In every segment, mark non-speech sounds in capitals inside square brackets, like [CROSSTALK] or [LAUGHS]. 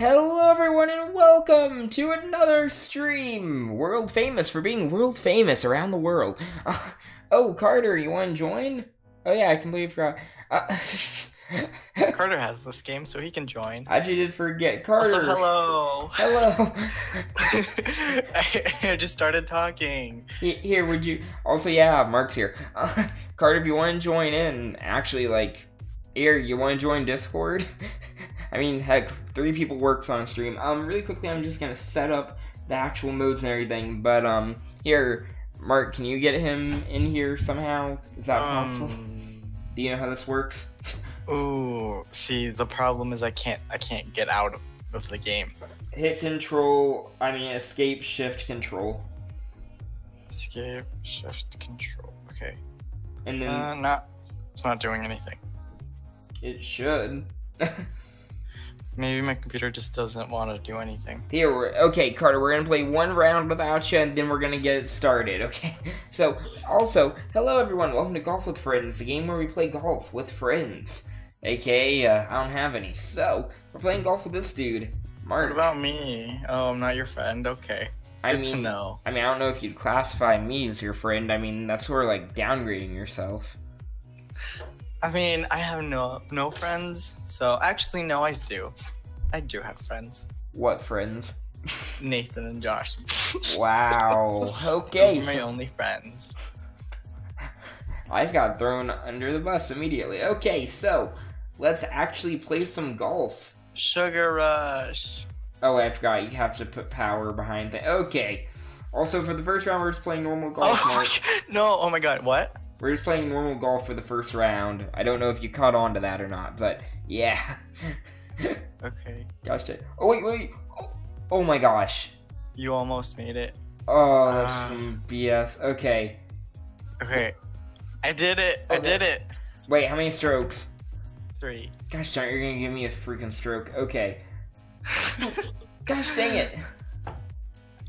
Hello, everyone, and welcome to another stream. World famous for being world famous around the world. Uh, [LAUGHS] oh, Carter, you want to join? Oh yeah, I completely forgot. Uh, [LAUGHS] Carter has this game, so he can join. I did forget. Carter. Also, hello. Hello. I, [LAUGHS] I just started talking. Here, would you? Also, yeah, Mark's here. Uh, Carter, if you want to join in, actually, like, here, you want to join Discord? I mean, heck, three people works on a stream. Um, really quickly, I'm just gonna set up the actual modes and everything. But um, here, Mark, can you get him in here somehow? Is that possible? Um, Do you know how this works? [LAUGHS] ooh, see, the problem is I can't. I can't get out of, of the game. Hit control. I mean, escape shift control, Escape, shift, control. Okay. and then Uh, not. It's not doing anything. it should. [LAUGHS] Maybe my computer just doesn't want to do anything. Here, we're, okay, Carter, we're gonna play one round without you, and then we're gonna get it started, okay? [LAUGHS] So, also, hello everyone, welcome to Golf with Friends, the game where we play golf with friends. AKA, uh, I don't have any. So, we're playing golf with this dude, Mark. What about me? Oh, I'm not your friend. Okay. I Good to mean, know. I mean, I don't know if you'd classify me as your friend. I mean, that's sort of like downgrading yourself. [LAUGHS] I mean, I have no no friends. So actually, no, I do. I do have friends. What friends? Nathan and Josh. Wow. [LAUGHS] Okay. Those are my so- only friends. I just got thrown under the bus immediately. Okay, so let's actually play some golf. Sugar Rush. Oh, I forgot. You have to put power behind it. Okay. Also, for the first round, we're just playing normal golf. Oh [LAUGHS] no! Oh my God! What? We're just playing normal golf for the first round. I don't know if you caught on to that or not, but yeah. [LAUGHS] Okay. gosh, dang- oh wait, wait. Oh, oh my gosh. You almost made it. Oh, that's Ah. some BS. Okay. Okay. I did it. I did it. Wait, how many strokes? Three. Gosh darn, you're gonna give me a freaking stroke. Okay. [LAUGHS] Gosh dang it.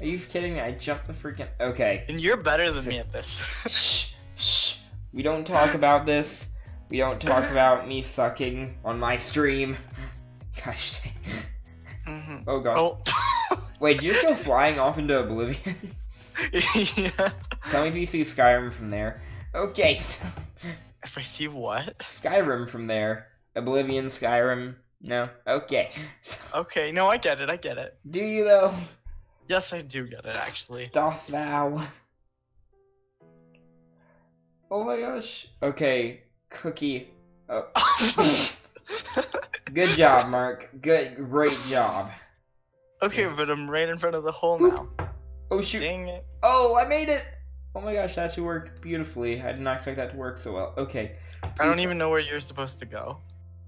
Are you kidding me? I jumped the freaking. Okay. and you're better than me at this. Shh, shh. We don't talk about this. We don't talk about me sucking on my stream. Gosh dang. hmm Oh god. Oh. [LAUGHS] Wait, did you just go flying off into oblivion? [LAUGHS] yeah. Tell me if you see Skyrim from there. Okay, so [LAUGHS] If I see what? Skyrim from there. Oblivion, Skyrim. No? Okay. So, Okay. No, I get it. I get it. do you though? Yes, I do get it. Actually. Doth thou? Oh my gosh. Okay, Cookie. Oh. [LAUGHS] Good job, Mark. Good, great job. okay, but I'm right in front of the hole now. Oh shoot. Dang it. Oh, I made it. Oh my gosh, that actually worked beautifully. I did not expect that to work so well. Okay. I don't even know where you're supposed to go.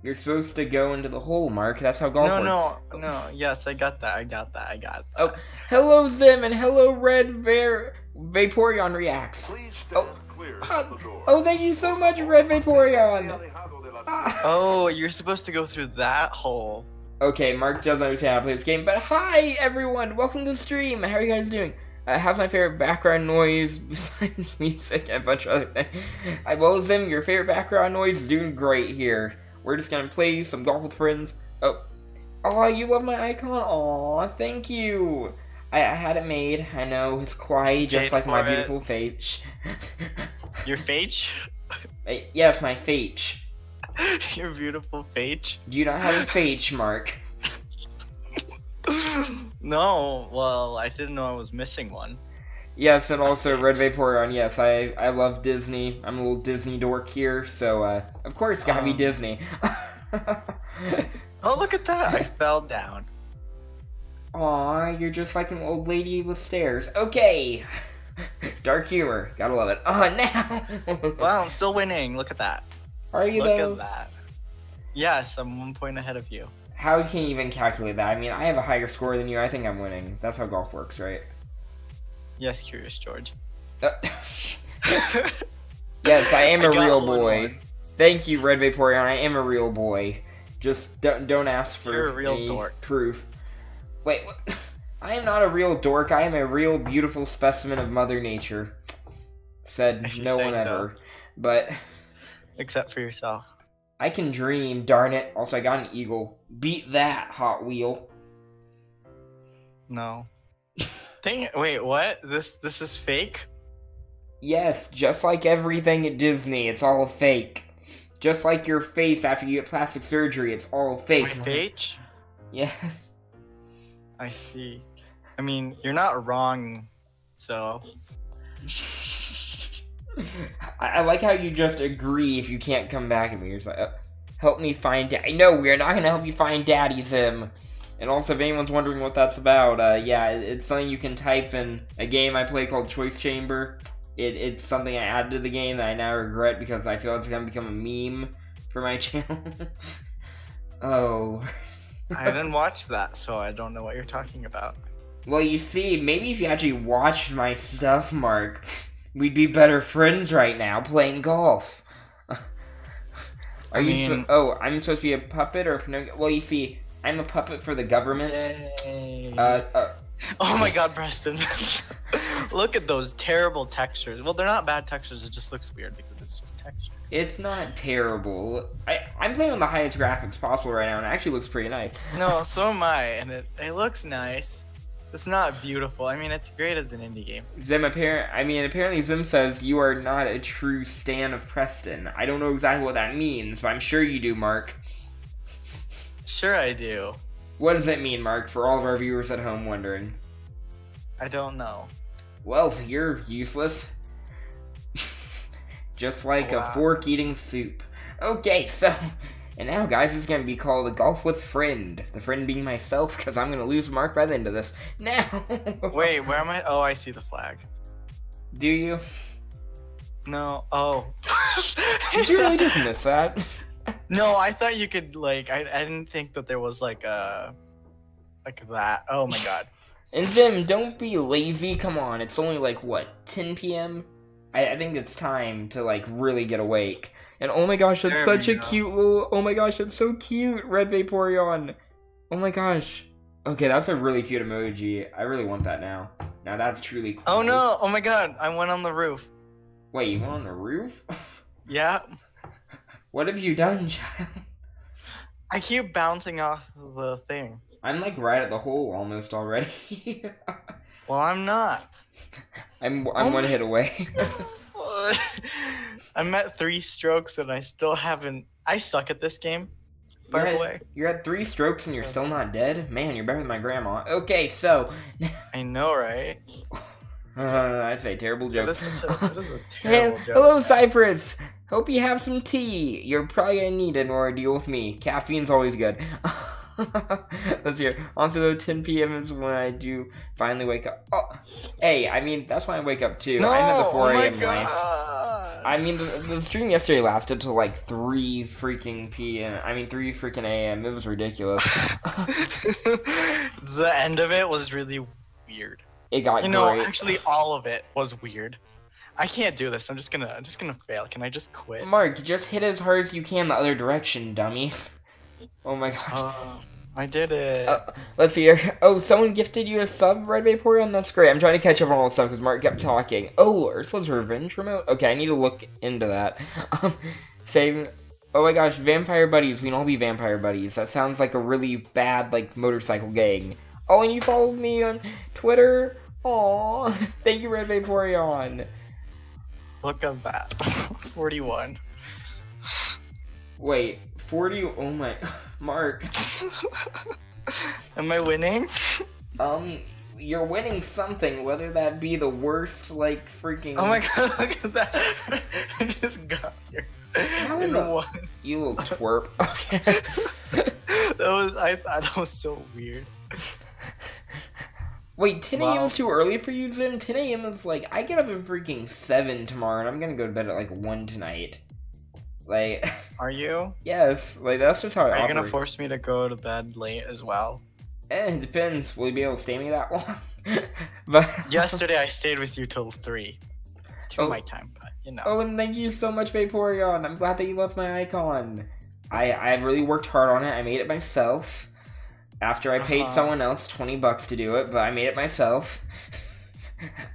You're supposed to go into the hole, Mark. That's how golf no, works. no, no. no. Yes, I got that. I got that. I got oh. that. Oh. Hello, Zim, and hello, Red Var- Vaporeon Reacts. Please oh. stand Oh. Uh, of the door. Oh, thank you so much, Red Vaporeon. [LAUGHS] Oh, you're supposed to go through that hole. Okay, Mark doesn't understand how to play this game, but hi, everyone. Welcome to the stream. How are you guys doing? Uh, have my favorite background noise [LAUGHS] besides music and a bunch of other things? I well, Zim, your favorite background noise is doing great here. We're just gonna play some golf with friends. Oh, oh, you love my icon? Aw, thank you. I, I had it made. I know it's kawaii, just like my it. beautiful face. [LAUGHS] Your fate? yes, my face. [LAUGHS] Your beautiful fate? Do you not have a face, Mark? [LAUGHS] no, well, I didn't know I was missing one. Yes, and also Red Vaporeon. Yes, I I love Disney. I'm a little Disney dork here, so uh, of course gotta be Um. Disney. Oh, look at that! I fell down. Aw, you're just like an old lady with stairs. Okay. [LAUGHS] Dark humor, gotta love it. [LAUGHS] Oh, now. Wow, I'm still winning. Look at that. Are you Look though? at that. Yes, I'm one point ahead of you. How can you even calculate that? I mean, I have a higher score than you. I think I'm winning. That's how golf works, right? Yes, Curious George. Uh, [LAUGHS] yes, I am I a real boy. Thank you, Red Vaporeon. I am a real boy. Just don't don't ask for You're a real any dork. proof. Wait, what? [LAUGHS] I am not a real dork. I am a real beautiful specimen of Mother Nature. Said no one so. ever. But Except for yourself. I can dream. Darn it! Also, I got an eagle. Beat that, Hot Wheel. No. Dang it! Wait, what? This this is fake. Yes, just like everything at Disney, it's all fake. Just like your face after you get plastic surgery, it's all fake. My face. [LAUGHS] Yes. I see. I mean, you're not wrong. So [LAUGHS] I, I like how you just agree if you can't come back at me. You're like, uh, help me find daddy. No, we're not gonna help you find daddy, Zim. And also, if anyone's wondering what that's about, uh, yeah, it- it's something you can type in a game I play called Choice Chamber. It, it's something I added to the game that I now regret because I feel it's gonna become a meme for my [LAUGHS] channel. oh. [LAUGHS] I didn't watch that, so I don't know what you're talking about. Well, you see, maybe if you actually watched my stuff, Mark, we'd be better friends right now playing golf. [LAUGHS] Are I you? mean- oh, I'm supposed to be a puppet or a? Well, you see, I'm a puppet for the government. Uh, uh, oh my [LAUGHS] God, Preston! Look at those terrible textures. Well, they're not bad textures. It just looks weird because it's. It's not terrible. I I'm playing on the highest graphics possible right now, and it actually looks pretty nice. [LAUGHS] No, so am I, and it it looks nice. It's not beautiful. I mean, it's great as an indie game. Zim apparent. I mean, apparently Zim says you are not a true stan of Preston. I don't know exactly what that means, but I'm sure you do, Mark. Sure, I do. What does it mean, Mark? For all of our viewers at home wondering. I don't know. Well, you're useless. Just like a Wow. fork eating soup. Okay, so. And now, guys, it's gonna be called a golf with friend. The friend being myself, because I'm gonna lose Mark by the end of this. Now! [LAUGHS] Wait, where am I? Oh, I see the flag. Do you? No. Oh. [LAUGHS] Did you really just miss [LAUGHS] that? No, I thought you could like. I, I didn't think that there was like a like that. Oh my god. And Zim, don't be lazy. Come on, it's only like, what, 10 p.m.? I, I think it's time to, like, really get awake. And oh my gosh, that's There such a go. cute little. Oh my gosh, that's so cute. Red Vaporeon. Oh my gosh. Okay, that's a really cute emoji. I really want that now. Now that's truly cool. Oh no! Oh my god! I went on the roof. Wait, you went on the roof? [LAUGHS] Yeah. what have you done, [LAUGHS] child? I keep bouncing off the thing. I'm like right at the hole almost already. [LAUGHS] Well, I'm not. I'm I'm Oh one hit away. [LAUGHS] I'm at three strokes and I still haven't. I suck at this game. By You're the at- way, You're at three strokes and you're still not dead? Man, you're better than my grandma. Okay, so I know, right? [LAUGHS] Uh, I say terrible joke. Such a, a terrible joke. hello, Cypress. Hope you have some tea. You're probably gonna need it in order to deal with me. Caffeine's always good. [LAUGHS] [LAUGHS] Let's hear. Honestly though, 10 p.m. is when I do finally wake up. Oh, hey, I mean that's when I wake up too. no, I'm at the 4 oh my a.m. life. I mean, the, the stream yesterday lasted till like 3 freaking p.m. I mean, 3 freaking a.m. It was ridiculous. [LAUGHS] [LAUGHS] the end of it was really weird. It got You know, great. actually, all of it was weird. I can't do this. I'm just gonna, I'm just gonna fail. Can I just quit? Mark, just hit as hard as you can the other direction, dummy. Oh my gosh. Uh, I did it. Uh, let's see here. Oh, someone gifted you a sub, Red Vaporeon? That's great. I'm trying to catch up on all the stuff because Mark kept talking. Oh, Ursula's Revenge remote? Okay, I need to look into that. [LAUGHS] Um, save. Oh my gosh, Vampire Buddies. We can all be Vampire Buddies. That sounds like a really bad, like, motorcycle gang. Oh, and you followed me on Twitter? Aw, [LAUGHS] thank you, Red Vaporeon. Look at that. [LAUGHS] 41. Wait, 40. Oh my. [LAUGHS] Mark. Am I winning? Um, you're winning something, whether that be the worst, like, freaking. Oh my god, [LAUGHS] look at that. [LAUGHS] I just got here. How In the- one. You little twerp. Okay. That was, I thought that was so weird. Wait, 10 a.m. Wow. is too early for you, Zim? 10 a.m. is like, I get up at freaking 7 tomorrow, and I'm gonna go to bed at like 1 tonight. Like, Are you? [LAUGHS] yes, like, that's just how I Are you gonna force me to go to bed late as well? Eh, it depends. Will you be able to stay me that long? [LAUGHS] but Yesterday I stayed with you till 3. To Oh. my time, but you know. Oh, and thank you so much, Vaporeon. I'm glad that you left my icon. I I really worked hard on it. I made it myself. After I paid Uh-huh. someone else 20 bucks to do it, but I made it myself. [LAUGHS]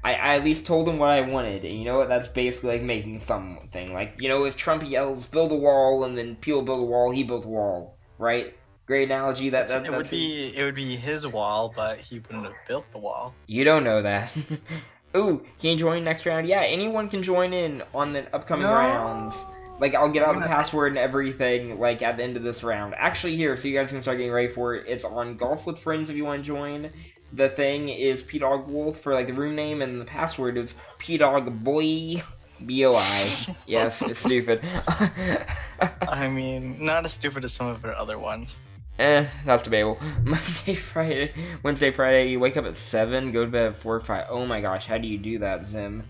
I, I at least told him what I wanted, and you know what? That's basically like making something. Like, you know, if Trump yells, build a wall, and then people build a wall, he built a wall, right? Great analogy. That, that it would be it would be his wall, but he wouldn't have built the wall. You don't know that. [LAUGHS] Ooh, can you join next round? Yeah, anyone can join in on the upcoming No. rounds. Like, I'll get out the password and everything, like, at the end of this round. Actually, here, so you guys can start getting ready for it. It's on Golf with Friends if you want to join. The thing is P Dawg Wolf for, like, the room name, and the password is P Dawg Boy. B O I. [LAUGHS] Yes, it's stupid. [LAUGHS] I mean, not as stupid as some of our other ones. Eh, that's debatable. [LAUGHS] Monday, Friday, Wednesday, Friday. You wake up at seven, go to bed at four or five. Oh my gosh, how do you do that, Zim?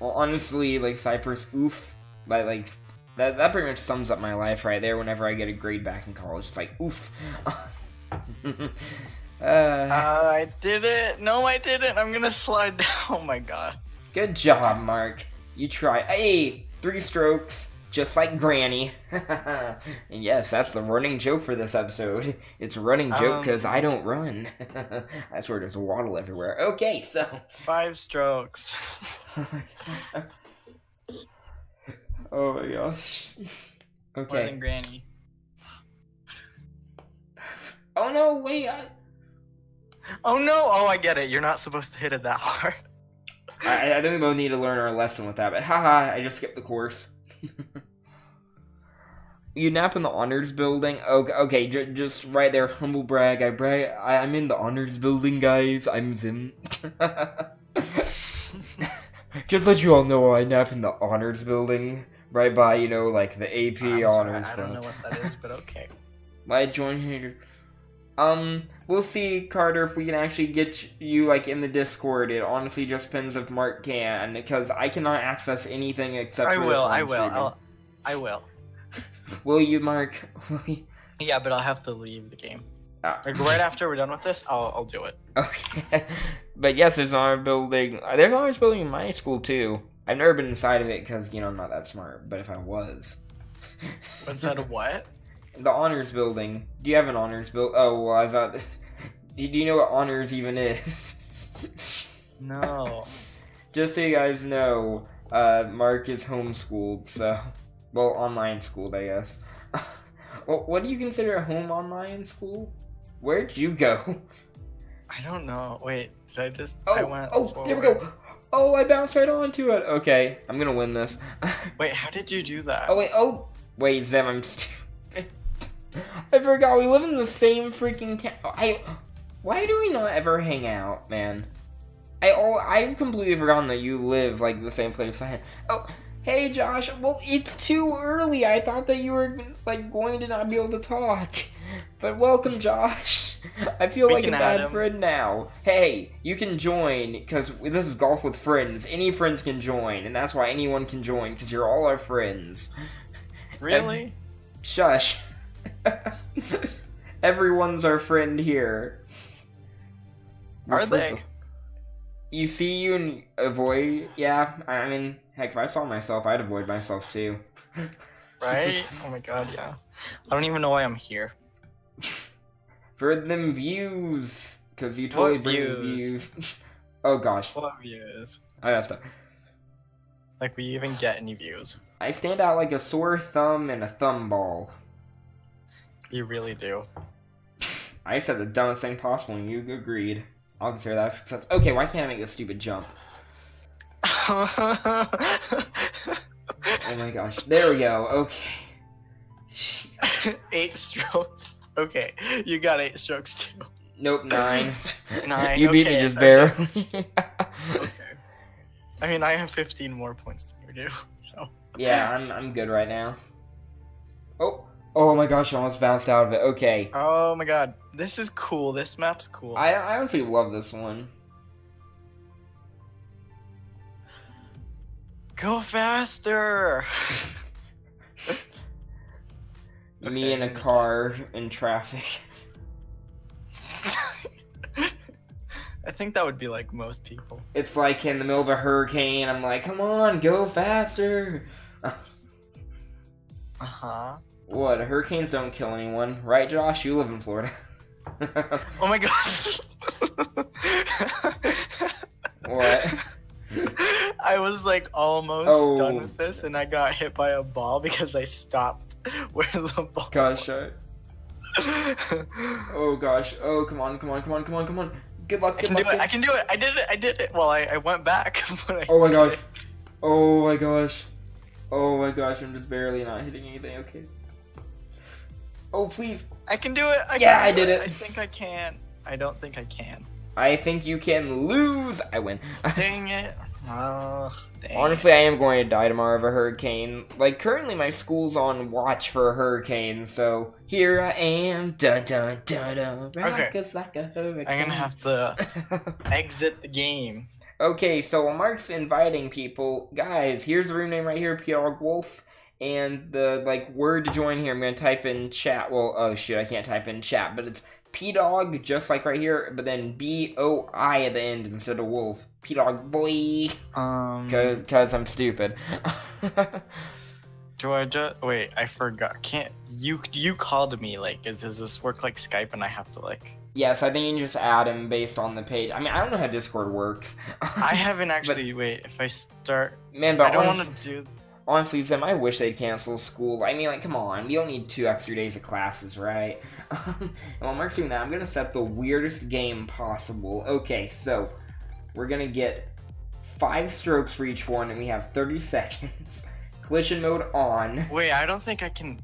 Well, honestly, like Cypress, oof. Like, like that. That pretty much sums up my life right there. Whenever I get a grade back in college, it's like oof. Uh, I did it! No, I didn't! I'm gonna slide [LAUGHS] down. Oh my god. good job, Mark. You try. Hey, three strokes. Just like Granny. and [LAUGHS] yes, that's the running joke for this episode. It's running joke Um, because I don't run. [LAUGHS] I swear there's a waddle everywhere. Okay, so. Five strokes. oh my gosh. Okay. More than Granny. Oh no, wait. I, [LAUGHS] Oh no! Oh, I get it. You're not supposed to hit it that hard. I, I think we both need to learn our lesson with that, but haha, I just skipped the course. [LAUGHS] you nap in the honors building? Okay, okay j- just right there, humble brag. I brag. I, I'm in the honors building, guys. I'm Zim. [LAUGHS] just let you all know, I nap in the honors building, right by you know, like the AP I'm sorry. I don't know what that is, but okay. I join here. Um, we'll see, Carter, if we can actually get you like in the Discord. It honestly just depends if Mark can, because I cannot access anything except I for will. I will. I'll, I will. [LAUGHS] Will you, Mark? [LAUGHS] Will you? Yeah, but I'll have to leave the game. Ah. Like right after we're done with this, I'll I'll do it. [LAUGHS] Okay. but yes, there's another building. uh, There's another building in my school too. I've never been inside of it because you know I'm not that smart. But if I was, Inside of what? The honors building. Do you have an honors build? Oh, well, I thought. [LAUGHS] Do you know what honors even is? [LAUGHS] No. Just so you guys know, uh, Mark is homeschooled, so well, online schooled, I guess. [LAUGHS] well, what do you consider a home online school? Where'd you go? I don't know. Wait, did I just? Oh, I went. oh, here we go. Oh, I bounced right onto it. Okay, I'm gonna win this. Wait, how did you do that? oh wait, oh wait, Zim, I'm stupid. I forgot we live in the same freaking town. I, why do we not ever hang out, man? I oh, I've completely forgotten that you live like the same place I. Oh, hey Josh. Well, it's too early. I thought that you were like going to not be able to talk. [LAUGHS] But welcome, Josh. [LAUGHS] I feel like a bad friend now. Hey, you can join because this is golf with friends. Any friends can join, and that's why anyone can join because you're all our friends. really? Shush. [LAUGHS] Everyone's our friend here. We're Are they? You see you and avoid. Yeah, I mean, heck, if I saw myself, I'd avoid myself too. [LAUGHS] Right? oh my god, yeah. I don't even know why I'm here. [LAUGHS] For them views, because you totally What bring views? views. oh gosh, What views? I gotta. Like we even get any views? I stand out like a sore thumb and a thumb ball. You really do. I said the dumbest thing possible, and you agreed. I'll consider that a success. Okay, why can't I make this stupid jump? Oh my [LAUGHS] gosh, there we go. Okay. [LAUGHS] eight strokes. Okay, you got eight strokes too. Nope, nine. [LAUGHS] Nine, you beat me okay, just okay. barely. Okay. I mean, I have 15 more points than you do, so. yeah, I'm I'm good right now. Oh, oh my gosh, I almost bounced out of it. Okay, Oh my god, this is cool. This map's cool. I I honestly love this one. Go faster! [LAUGHS] Me in a car in traffic. [LAUGHS] I think that would be like most people. It's like in the middle of a hurricane. I'm like, come on, go faster. Uh huh. What? Hurricanes don't kill anyone, right, Josh? You live in Florida. [LAUGHS] Oh my god. what? I was like almost Oh. done with this and I got hit by a ball because I stopped where the ball Gosh, I... Oh gosh. Oh come on, come on, come on, come on, come on. Good luck, I can luck. do it. good- I can do it. I did it. I did it. Well, I, I went back. [LAUGHS] but I- Oh my gosh. Oh my gosh. Oh my gosh, I'm just barely not hitting anything, okay. Oh please. I can do it. I Yeah, I did it. I think I can. I don't think I can. I think you can lose. I win. [LAUGHS] Dang it. Ugh, dang Honestly, I am going to die tomorrow of a hurricane. Like, currently my school's on watch for a hurricane, so here I am. Dun dun dun dun. Okay. Rock like a hurricane. I'm gonna have to [LAUGHS] exit the game. okay, so while Mark's inviting people, guys, here's the room name right here, P-Dawg Wolf. And the, like, word to join here, I'm gonna type in chat. Well, oh shoot, I can't type in chat, but it's P-Dawg, just like right here, but then B-O-I at the end instead of wolf. P-Dawg boy. Um, Because I'm stupid. [LAUGHS] do I just wait? I forgot. Can't you? You called me. Like, is- does this work like Skype? And I have to like. yes, I think you can just add him based on the page. I mean, I don't know how Discord works. I [LAUGHS] haven't actually. wait, if I start, Man, but I don't want to do. Honestly, Zim, I wish they'd cancel school. I mean, like, come on. We don't need two extra days of classes, right? [LAUGHS] Um, and while Mark's doing that, I'm going to set the weirdest game possible. Okay, so we're going to get five strokes for each one, and we have 30 [LAUGHS] seconds. Collision mode on. Wait, I don't think I can.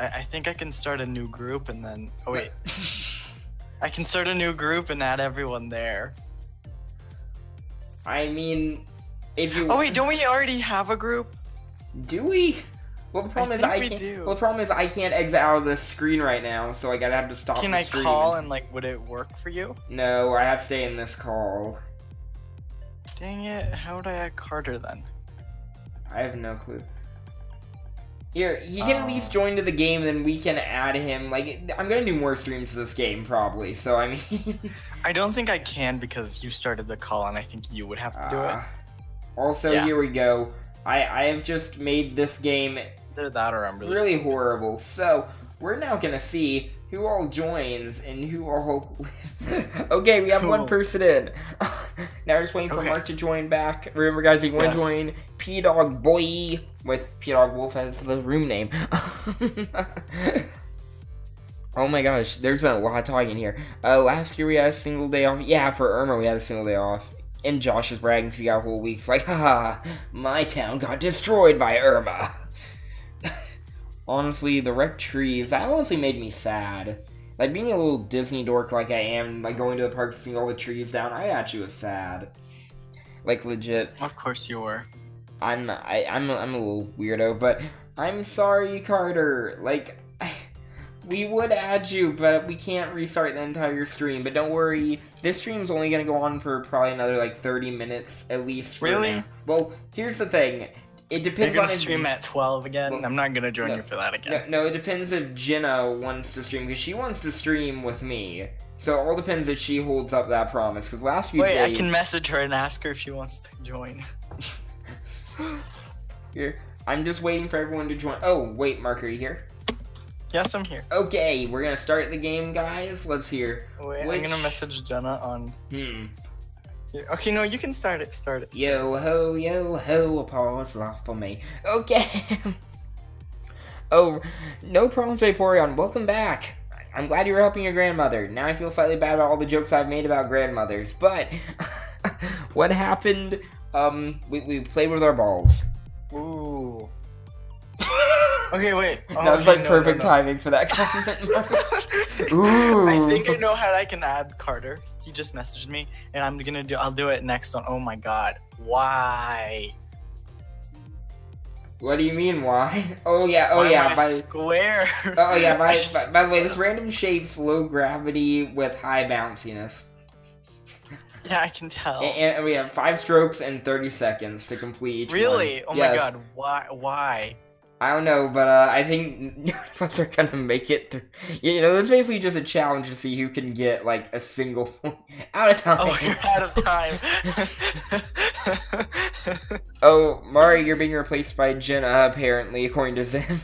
I, I think I can start a new group and then. Oh wait, [LAUGHS] I can start a new group and add everyone there. I mean, if you. Oh wait, don't we already have a group? Do we? Well, the problem is I we can't. do. Well, the problem is I can't exit out of this screen right now, so I gotta have to stop. Can the I stream. call and like, would it work for you? No, I have to stay in this call. Dang it! How would I add Carter then? I have no clue. Here, he can at least Uh. join to the game, then we can add him. Like, I'm gonna do more streams to this game probably. So I mean, [LAUGHS] I don't think I can because you started the call and I think you would have to do it. Also, Yeah. here we go. I I have just made this game Either that or I'm really. really stupid. horrible. So we're now gonna see who all joins and who all. [LAUGHS] okay, we have one person in. [LAUGHS] now we're just waiting for Okay. Mark to join back. Remember, guys, you want to Yes. join P Dawg Boy with P Dawg Wolf as the room name. [LAUGHS] oh my gosh, there's been a lot of talking here. Uh, last year we had a single day off. Yeah, for Irma we had a single day off. And Josh is bragging 'cause he got a whole week. It's like, haha, my town got destroyed by Irma. [LAUGHS] honestly, the wrecked trees, that honestly made me sad. Like, being a little Disney dork like I am, like, going to the park seeing all the trees down, I actually was sad. Like, legit. Of course you were. I'm, I, I'm, I'm a little weirdo, but I'm sorry, Carter. Like, we would add you, but we can't restart the entire stream. But don't worry, this stream's only gonna go on for probably another, like, 30 minutes, at least. for Really? now. Well, here's the thing. It You're depends gonna on if stream at 12 again. Well, I'm not gonna join no, you for that No, again. no, it depends if Jenna wants to stream because she wants to stream with me. So it all depends if she holds up that promise. Because last few Wait, days, I can message her and ask her if she wants to join. [LAUGHS] here, I'm just waiting for everyone to join. Oh, wait, Mark, are you here? Yes, I'm here. Okay, we're gonna start the game, guys. Let's hear. Wait, Which- I'm gonna message Jenna on. Hmm. Okay, no, you can start it. Start it. Yo ho, yo ho, pause laugh for me. Okay. [LAUGHS] oh, no problems, Vaporeon. Welcome back. I'm glad you were helping your grandmother. Now I feel slightly bad about all the jokes I've made about grandmothers. But [LAUGHS] what happened? Um, we, we played with our balls. Ooh. [LAUGHS] Okay, wait. Oh, that was okay, like no, perfect no, no. timing for that [LAUGHS] comment. Ooh. I think I know how I can add Carter. He just messaged me, and I'm gonna do. I'll do it next on. Oh my god, why? What do you mean? Why? [LAUGHS] Oh yeah. Oh Why yeah. By, square. [LAUGHS] oh yeah. By, by, by the way, this random shape's low gravity with high bounciness. yeah, I can tell. And, and we have five strokes and 30 seconds to complete each really? one. Oh my god, why? Why? I don't know, but uh, I think [LAUGHS] none of us are gonna make it through. You know, it's basically just a challenge to see who can get like a single [LAUGHS] out of time. Oh, you're out of time. [LAUGHS] Oh, Mari, you're being replaced by Jenna, apparently, according to Zim.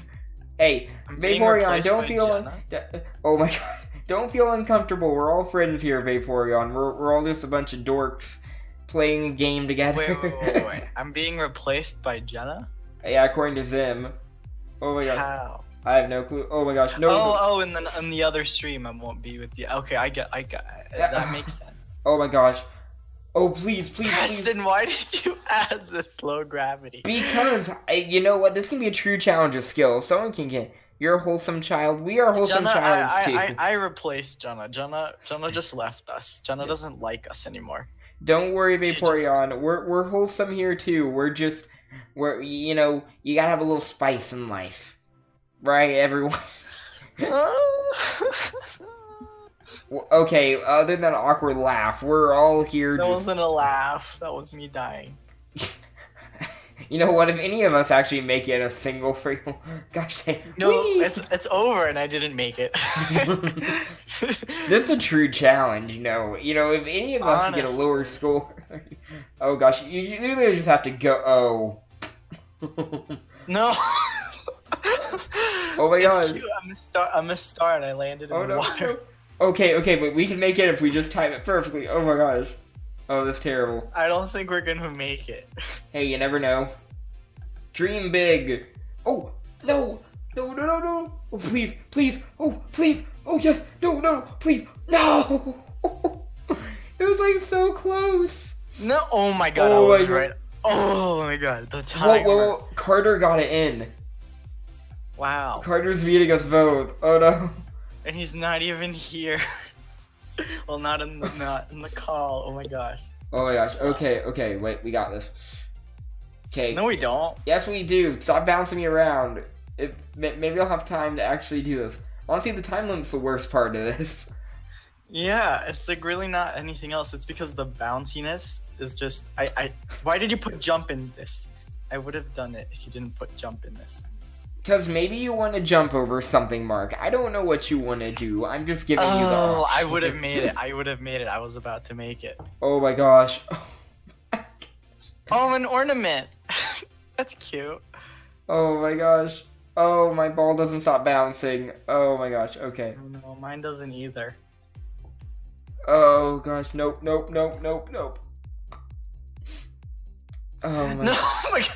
Hey, Vaporeon, don't feel. D- oh my god. Don't feel uncomfortable. We're all friends here, Vaporeon. We're, we're all just a bunch of dorks playing a game together. Wait, wait, wait, wait. I'm being replaced by Jenna. Yeah, according to Zim. Oh my god. How? I have no clue. Oh my gosh, no. Oh, oh, and then on the other stream, I won't be with you. Okay, I get, I get. Yeah. That makes [LAUGHS] sense. Oh my gosh. Oh please, please, please. Preston, why did you [LAUGHS] add this low gravity? Because I, you know what, this can be a true challenge of skill. Someone can get. You're a wholesome child. We are wholesome Jenna, childs I, too. I, I, I replaced Jenna. Jenna, Jenna just left us. Jenna doesn't like us anymore. Don't worry, She just- Vaporeon. We're we're wholesome here too. We're just we're you know you gotta have a little spice in life, right? Everyone. [LAUGHS] Okay. Other than an awkward laugh, we're all here. that Just wasn't a laugh. That was me dying. You know what? If any of us actually make it a single free, [LAUGHS] gosh, say No, Whee! it's it's over, and I didn't make it. [LAUGHS] This is a true challenge, you know. You know, if any of us get a lower score, [LAUGHS] oh gosh, you, you literally just have to go. Oh. no. Oh my It's God. cute. I'm a star. I'm a star, and I landed in oh the no. water. Okay, okay, but we can make it if we just time it perfectly. Oh my gosh. Oh, that's terrible. I don't think we're gonna make it. [LAUGHS] Hey, you never know. Dream big. Oh no, no, no, no, no. Oh please, please. Oh please. Oh yes. No, no, please. No. [LAUGHS] it was like so close. No. Oh my god. Oh I was my God. Oh my god. The Whoa, timer. whoa, whoa. Carter got it in. Wow. Carter's beating us both. Oh no. And he's not even here. [LAUGHS] [LAUGHS] well, not in the not in the call. Oh my gosh. Oh my gosh. Okay, okay. Wait, we got this. Okay. No, we don't. Yes, we do. Stop bouncing me around. If maybe I'll have time to actually do this. Honestly, the time limit's the worst part of this. Yeah, it's like really not anything else. It's because the bounciness is just. I. I. Why did you put jump in this? I would have done it if you didn't put jump in this. Because maybe you want to jump over something, Mark. I don't know what you want to do. I'm just giving you the. Oh, I would have made it. [LAUGHS] I would have made it. I was about to make it. oh my gosh. [LAUGHS] Oh, oh, an ornament. [LAUGHS] That's cute. Oh my gosh. Oh, my ball doesn't stop bouncing. Oh my gosh. Okay. Oh, no, mine doesn't either. Oh gosh. Nope. Nope. Nope. Nope. Nope. Oh my. No, oh my god.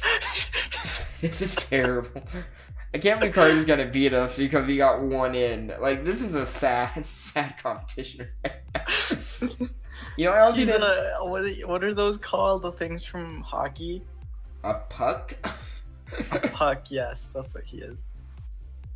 This is terrible. I can't believe Carter's gonna beat us because he got one in. Like this is a sad, [LAUGHS] sad competition. [LAUGHS] you know, I also did a, what, what are those called? The things from hockey? a puck. A [LAUGHS] puck, yes, that's what he is.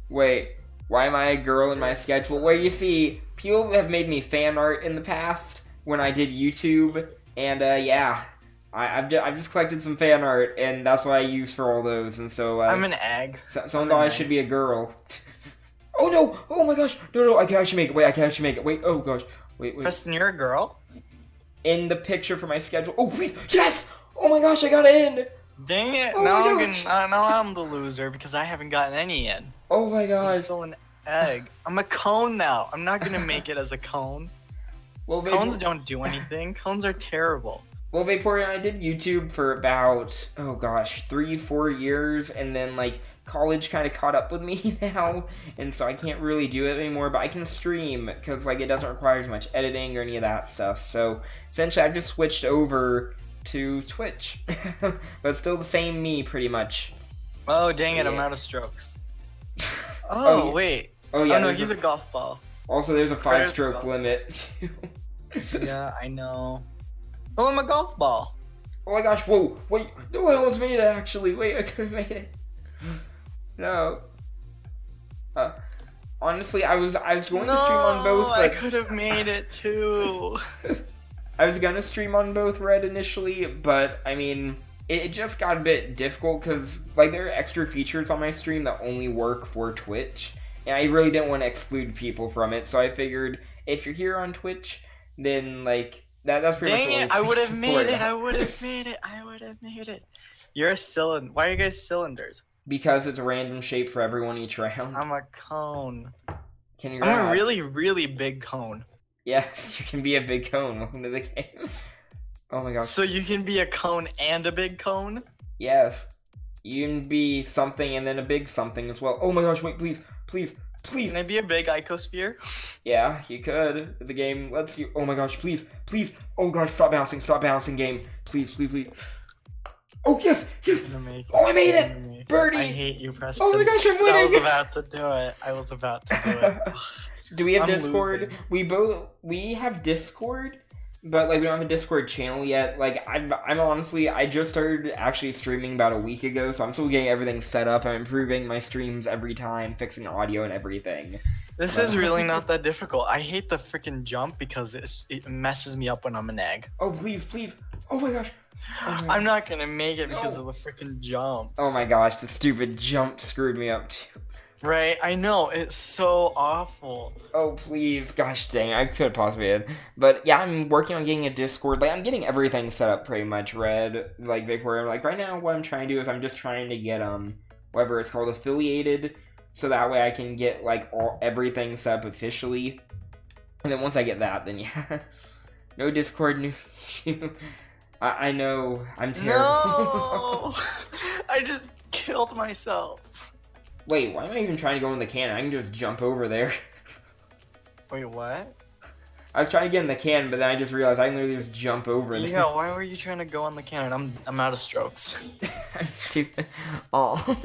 Wait, why am I a girl in my schedule? Well, you see, people have made me fan art in the past when I did YouTube, and uh, yeah, I, I've, ju- I've just collected some fan art, and that's what I use for all those. And so, uh, I'm an egg. so, someone I'm thought I should be a girl. [LAUGHS] oh no! Oh my gosh! No, no! I can actually make it. Wait, I can actually make it. Wait! Oh gosh! Wait, wait. Preston, you're a girl? in the picture for my schedule. Oh please! Yes! Oh my gosh! I got in. Dang it! Oh now I'm uh, now I'm the loser because I haven't gotten any in. Oh my gosh! I'm still an egg. I'm a cone now. I'm not gonna make it as a cone. [LAUGHS] Well, Cones don't do anything. Cones are terrible. Well, Vaporeon, I did YouTube for about oh gosh, three, four years, and then like college kind of caught up with me [LAUGHS] now, and so I can't really do it anymore. But I can stream because like it doesn't require as much editing or any of that stuff. So essentially, I've just switched over to Twitch, [LAUGHS] but still the same me pretty much. Oh dang it! I'm out of strokes. Oh, Oh, wait. Oh Oh, yeah, oh, oh, no, he's a- a golf ball. also there's a five stroke limit. too. [LAUGHS] yeah, I know. Oh, I'm a golf ball. Oh my gosh, whoa, wait, no, I almost made it actually. Wait, I could have made it. No. Uh, honestly, I was I was going no, to stream on both, I could have made it too. [LAUGHS] I was gonna stream on both Red initially, but I mean, it, it just got a bit difficult because like there are extra features on my stream that only work for Twitch, and I really didn't want to exclude people from it. So I figured if you're here on Twitch, then like that that's pretty Dang much it! I would have [LAUGHS] made it. I would have made it. I would have made it. You're a cylinder. Why are you guys cylinders? because it's a random shape for everyone each round. I'm a cone. Can you? I'm a really, really big cone. Yes, [LAUGHS] you can be a big cone. Welcome to the game. [LAUGHS] Oh my gosh. So you can be a cone and a big cone? Yes. You can be something and then a big something as well. Oh my gosh, wait, please, please, please. Can I be a big icosphere? Yeah, you could. The game lets you. Oh my gosh, please, please. Oh gosh, stop bouncing, stop bouncing, game. Please, please, please. Oh yes, yes. I'm gonna make Oh, I made it! I'm gonna make Birdie! I hate you, Preston. Oh my gosh, I'm winning. I was about to do it. I was about to do it. [LAUGHS] Do we have I'm Discord? losing. We both we have Discord, but like we don't have a Discord channel yet. Like I'm, I'm honestly, I just started actually streaming about a week ago, so I'm still getting everything set up. I'm improving my streams every time, fixing audio and everything. This is really not [LAUGHS] that difficult. I hate the freaking jump because it's, it messes me up when I'm an egg. Oh please, please! Oh my gosh! Oh I'm not gonna make it because No. of the freaking jump. oh my gosh! The stupid jump screwed me up too. Right? I know it's so awful. Oh please, gosh dang, I could possibly have. But yeah, I'm working on getting a Discord. Like I'm getting everything set up pretty much. Red, like Victoria. Like right now, what I'm trying to do is I'm just trying to get um whatever it's called affiliated, so that way I can get like all everything set up officially. And then once I get that, then [LAUGHS] yeah, no Discord, new. [LAUGHS] I, I know I'm terrible. No! [LAUGHS] I just killed myself. Wait, why am I even trying to go in the cannon? I can just jump over there. [LAUGHS] Wait, what? I was trying to get in the cannon, but then I just realized I can literally just jump over there. Yeah, why were you trying to go on the cannon? I'm I'm out of strokes. [LAUGHS] [LAUGHS] I'm stupid. Oh.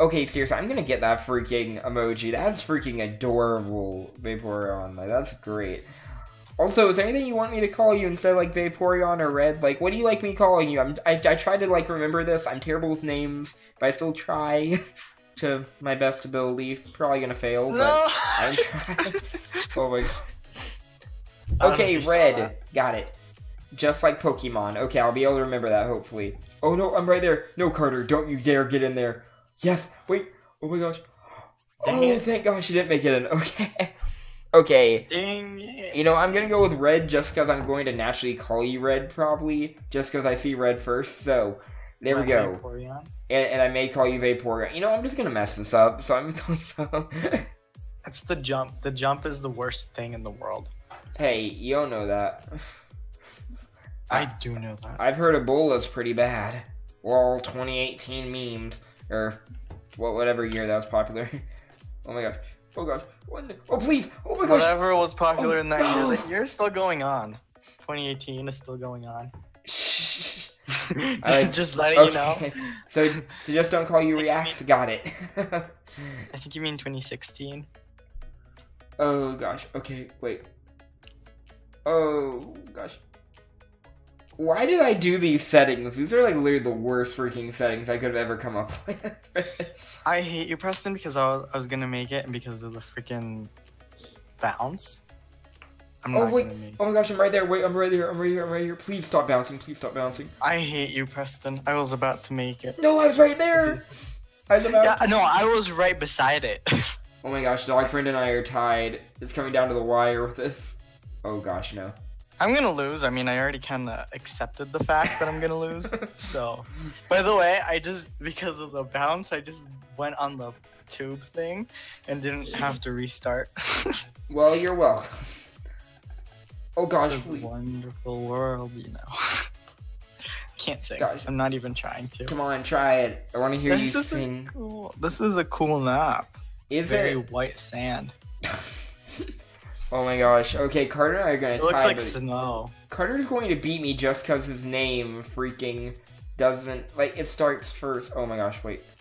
okay, seriously, I'm gonna get that freaking emoji. That's freaking adorable, Vaporeon. Like, that's great. Also, is there anything you want me to call you instead of like Vaporeon or Red? Like, what do you like me calling you? I'm, I, I try to like remember this. I'm terrible with names, but I still try [LAUGHS] to my best ability. Probably gonna fail, but No! I'm trying. [LAUGHS] Oh my god. I don't know if Okay, red. Got it. Just like Pokemon. Okay, I'll be able to remember that hopefully. Oh no, I'm right there. No, Carter, don't you dare get in there. Yes, wait. Oh my gosh. Dang oh, it. thank gosh you didn't make it in. [LAUGHS] Okay. Okay. Dang it. You know, I'm gonna go with red just because I'm going to naturally call you red, probably. Just because I see red first. So, there we go. Vaporeon. And, and I may call you Vaporeon. You know, I'm just gonna mess this up. So I'm gonna call you. It's the jump. The jump is the worst thing in the world. hey, you don't know that. I do know that. I've heard Ebola's pretty bad. Well, 2018 memes, or what, whatever year that was popular. [LAUGHS] oh my gosh. Oh gosh. What Oh please. Oh my gosh. Whatever was popular in that year, Oh. that year's still going on. 2018 is still going on. Shh. [LAUGHS] [LAUGHS] just, just letting you know. Okay. So, so just don't call you reacts. Got it. [LAUGHS] I think you mean 2016. oh gosh. Okay. Wait. Oh gosh. Why did I do these settings? These are like literally the worst freaking settings I could have ever come up [LAUGHS] with. I hate you, Preston, because I was, I was gonna make it, and because of the freaking bounce. I'm Oh, wait. oh my gosh, I'm right there. Wait, I'm right here. I'm right here. I'm right here. Please stop bouncing. Please stop bouncing. I hate you, Preston. I was about to make it. No, I was right there. I was about. Yeah, no, I was right beside it. [LAUGHS] Oh my gosh, dog friend and I are tied. It's coming down to the wire with this. Oh gosh, no. I'm gonna lose. I mean, I already kind of accepted the fact that I'm gonna lose. So, by the way, I just because of the bounce, I just went on the tube thing and didn't have to restart. [LAUGHS] Well, you're welcome. Oh gosh, wonderful world, you know. [LAUGHS] Can't sing. Gosh. I'm not even trying to. Come on, try it. I want to hear This you is sing. a cool. This is a cool map. Is Very it? white sand. Oh my gosh. Okay, Carter and I are gonna It looks tie. like but snow. Carter's going to beat me just because his name freaking doesn't like. It starts first. Oh my gosh, wait. [GASPS]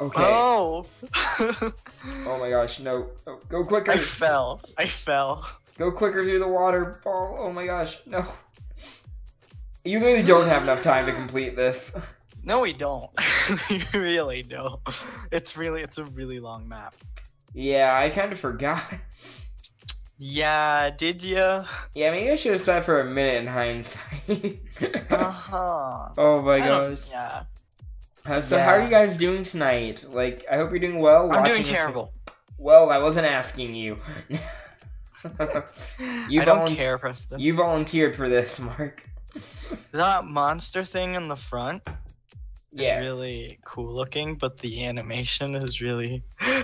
Okay. Oh! [LAUGHS] Oh my gosh, no. no. Go quicker. I fell. I fell. Go quicker through the water ball. Oh my gosh, no. You literally don't have enough time to complete this. [LAUGHS] No, we don't. [LAUGHS] we really don't. It's really, it's a really long map. Yeah, I kind of forgot. Yeah, did ya? Yeah, maybe I should have sat for a minute in hindsight. [LAUGHS] Uh huh. oh my gosh. Yeah. Uh, so how are you guys doing tonight? Like, I hope you're doing well. I'm watching doing this- terrible. Well, I wasn't asking you. [LAUGHS] You I don't care, Preston. you volunteered for this, Mark. That monster thing in the front is Yeah. really cool looking, but the animation is really. [LAUGHS]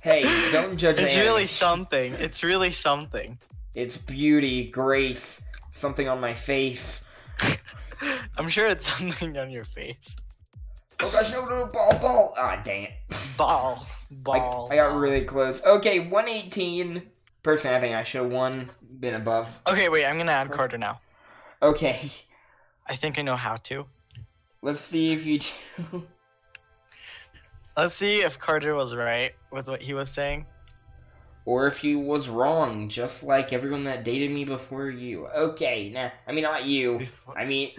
Hey, don't judge. It's really something. It's really something. It's beauty, grace, something on my face. [LAUGHS] I'm sure it's something on your face. Oh gosh, no, no, ball, ball. Ah, dang it. Ball. I, Ball. I got really close. Okay, 118. Personally, I think I should have won, been above. Okay, wait, I'm gonna add Carter now. Okay. I think I know how to. Let's see if you do. [LAUGHS] Let's see if Carter was right with what he was saying. or if he was wrong, just like everyone that dated me before you. Okay, nah, I mean not you. Before- I mean, [LAUGHS]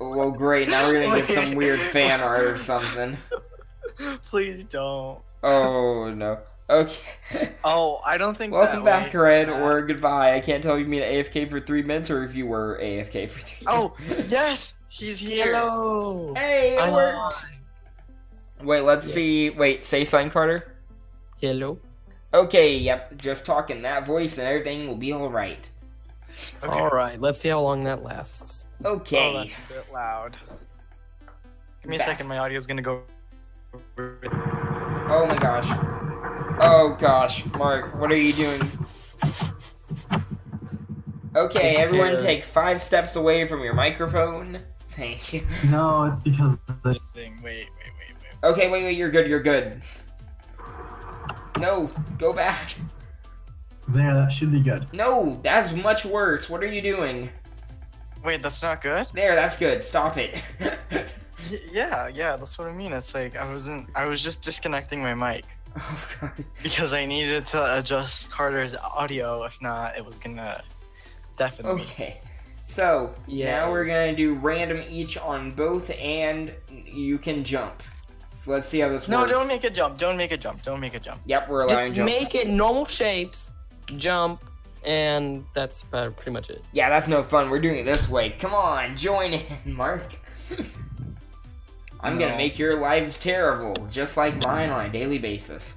well, great. Now we're gonna get some weird fan art or something. [LAUGHS] Please don't. Oh no. Okay. Oh, I don't think. Welcome that back, way- Red, uh, or goodbye. I can't tell if you mean AFK for three minutes or if you were AFK for three. Oh, yes, he's here. Hello. Hey, it I- worked. Wait, let's Yeah. see. Wait, say sign, Carter. Hello. Okay, yep, just talking that voice and everything will be alright. Okay. All right. Let's see how long that lasts. Okay. Oh, that's a bit loud. Give me a second. My audio's gonna go. Oh my gosh. Oh gosh, Mark, what are you doing? Okay, everyone take five steps away from your microphone. Thank you. No, it's because of the Thing. Wait, wait, wait, wait. Okay, wait, wait, you're good, you're good. No, go back. there. That should be good. No, that's much worse. What are you doing? Wait, that's not good. There, that's good. Stop it. [LAUGHS] Y- yeah, yeah, that's what I mean. It's like I wasn't. I was just disconnecting my mic oh [LAUGHS] god. because I needed to adjust Carter's audio. If not, it was gonna deafen me. Okay. So, Yeah. now we're gonna do random each on both, and you can jump. So let's see how this No, works. No, don't make a jump. Don't make a jump. Don't make a jump. Yep, we're allowing Just jump. make it normal shapes, jump, and that's pretty much it. Yeah, that's no fun. We're doing it this way. Come on, join in, [LAUGHS] Mark. [LAUGHS] I'm gonna make your lives terrible, just like mine on a daily basis.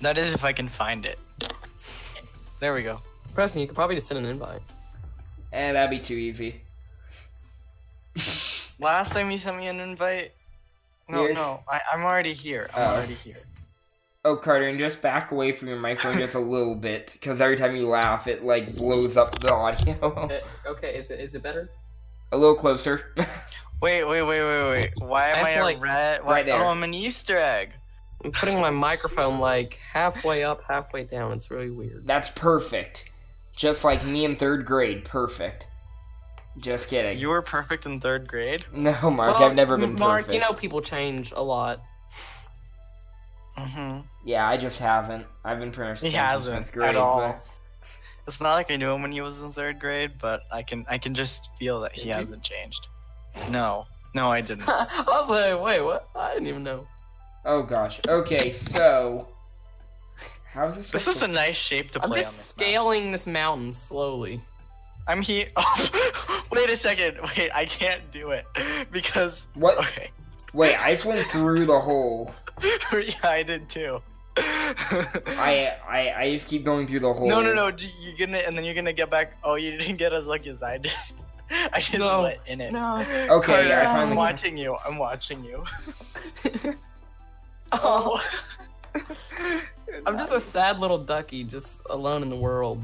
That is if I can find it. There we go. Preston, you could probably just send an invite. Eh, that'd be too easy. [LAUGHS] Last time you sent me an invite. No, Here. no, I, I'm already here. I'm Oh. already here. Oh, Carter, and just back away from your microphone just a little bit, because every time you laugh, it like blows up the audio. okay, is it is it better? a little closer. [LAUGHS] Wait, wait, wait, wait, wait. Why am I I, feel like- red? Why, Right there. Oh, I'm an Easter egg. I'm putting my microphone like halfway up, halfway down. It's really weird. That's perfect. Just like me in third grade. Perfect. Just kidding. You were perfect in third grade. [LAUGHS] No, Mark, Well, I've never been perfect. Mark, perfect. you know people change a lot. Mm-hmm. Yeah, I just haven't. I've been pretty much He since hasn't fifth grade. at all. but- It's not like I knew him when he was in third grade, but I can I can just feel that he Did hasn't changed. No, no, I didn't. [LAUGHS] I was like, wait, what? I didn't even know. Oh gosh. Okay, so how's this? This supposed is a nice shape to I'm play on just this map. scaling this mountain slowly. I'm here. [LAUGHS] Oh, wait a second. Wait, I can't do it [LAUGHS] because. What? Okay. Wait, I just went through the hole. yeah, I did too. I I I just keep going through the hole. No, no, no. You're gonna and then you're gonna get back. Oh, you didn't get as lucky as I did. I just No. went in it. No. Okay, Carter, yeah, I I'm watching you. I'm watching you. [LAUGHS] Oh, [LAUGHS] I'm just a sad little ducky, just alone in the world.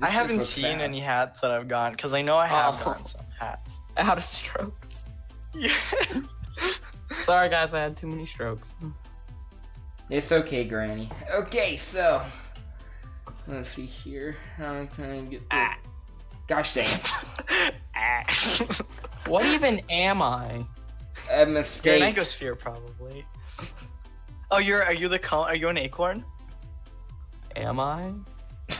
I haven't looks seen sad. any hats that I've gotten because I know I have Oh. gotten some hats. Out of strokes. [LAUGHS] Yeah. Sorry, guys, I had too many strokes. It's okay, Granny. Okay, so let's see here. How can I get? The... Ah. Gosh dang it! [LAUGHS] What even am I? A You're an mistake. icosphere, probably. Oh, you're are you the cone? Are you an acorn? Am I?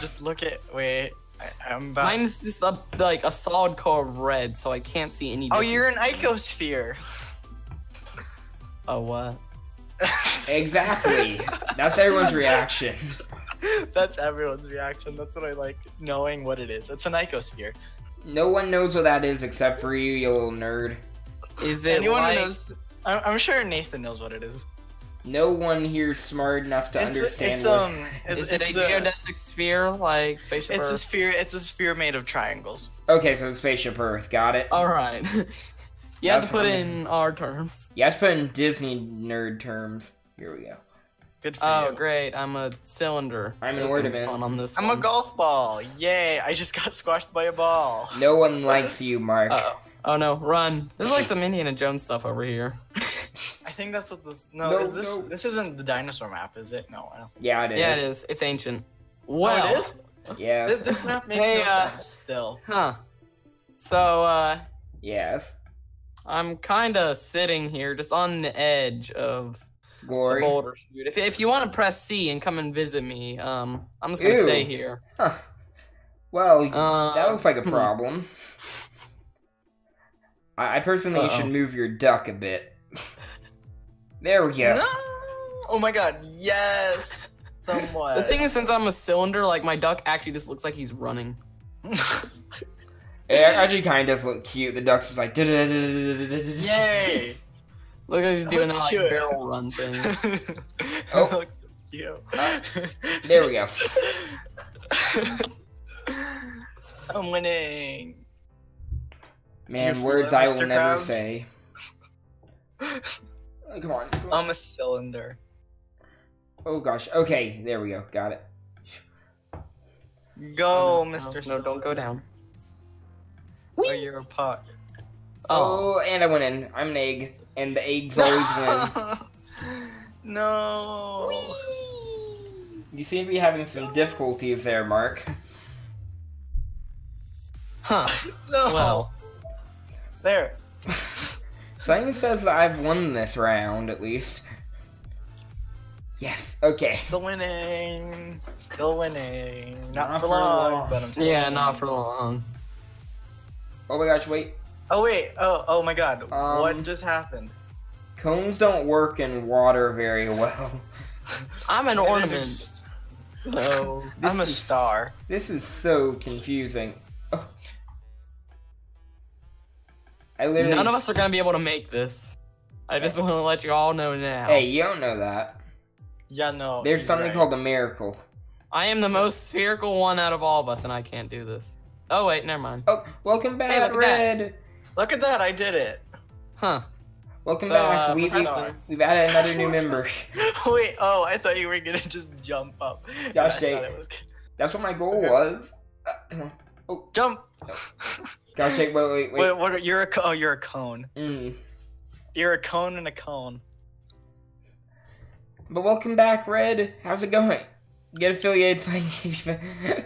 Just look at wait. I, I'm about. Mine's just a, like a solid color of red, so I can't see any. oh, you're an icosphere. Oh what? Exactly. That's everyone's reaction. [LAUGHS] [LAUGHS] That's everyone's reaction. That's what I like knowing what it is. It's an icosphere. No one knows what that is except for you, you little nerd. Is it Anyone like? who knows, I'm, I'm sure Nathan knows what it is. No one here is smart enough to it's, understand it's what. um, it's, is it a a, geodesic sphere like spaceship it's a sphere. It's a sphere made of triangles. Okay, so it's spaceship Earth. Got it. All right. [LAUGHS] you have to put not- in our terms. Yeah, let's put in Disney nerd terms. Here we go. Good for Oh, you. great! I'm a cylinder. I'm an This is gonna be ornament. Fun on this I'm a golf ball. Yay! I just got [LAUGHS] squashed by a ball. No one likes you, Mark. Uh-oh. Oh no, run! There's like some Indiana Jones stuff over here. I think that's what this. No, No, is this no. this isn't the dinosaur map, is it? No, I don't. Yeah, it is. Yeah, it is. It's ancient. Oh, Well, it is. Yes. This, this map makes Hey, no uh, sense still. Huh. So, uh, Yes. I'm kind of sitting here just on the edge of the Glory. boulder chute. If, if you want to press C and come and visit me, um, I'm just gonna stay here. Huh. Well, Uh, that looks like a hmm. problem. I, I personally Uh-oh. should move your duck a bit. There we go. No! Oh my god, yes! Somewhat. The thing is, since I'm a cylinder, like my duck actually just looks like he's running. It actually kind of does look cute. The duck's just like. Yay! Look at he's That doing that looks like cute. barrel run thing. [LAUGHS] Oh. [LAUGHS] you. [LAUGHS] There we go. I'm winning. Man, words I will Mr. never say. Oh, Come on. come on. I'm a cylinder. Oh gosh. Okay, there we go. Got it. Go, oh, no, Mr. No, don't go down. Oh, you're a pot. Oh, Oh, and I went in. I'm an egg, and the eggs [LAUGHS] always win. no. You seem to be having some difficulties there, Mark. huh. [LAUGHS] No. Well, there. [LAUGHS] Something says that I've won this round, at least. Yes. Okay. Still winning. Still winning. Not, Not for for long, long. but I'm still yeah, winning. not for long. Oh my gosh! Wait. Oh wait. Oh oh my god. Um, what just happened? Cones don't work in water very well. [LAUGHS] I'm an ornament. just- So [LAUGHS] I'm a is- star. This is so confusing. Oh. I literally. none of us are gonna be able to make this. I just want to let you all know now. Hey, you don't know that. Yeah, no. There's something right. called a miracle. I am the most spherical one out of all of us, and I can't do this. Oh wait, never mind. Oh, welcome back, Hey, look at that. Red. Look at that! I did it. Huh. Welcome So, back. uh, we, we, Preston. we've added another new [LAUGHS] member. [LAUGHS] [LAUGHS] Wait. Oh, I thought you were gonna just jump up. Gosh, Jake. was- That's what my goal Okay. was. Uh, come on. Oh. Jump. Gosh, wait, wait, wait, wait. Wait, what? Are, you're a co- oh, you're a cone. Mm. You're a cone and a cone. But welcome back, Red. How's it going? Get affiliated so I can give you.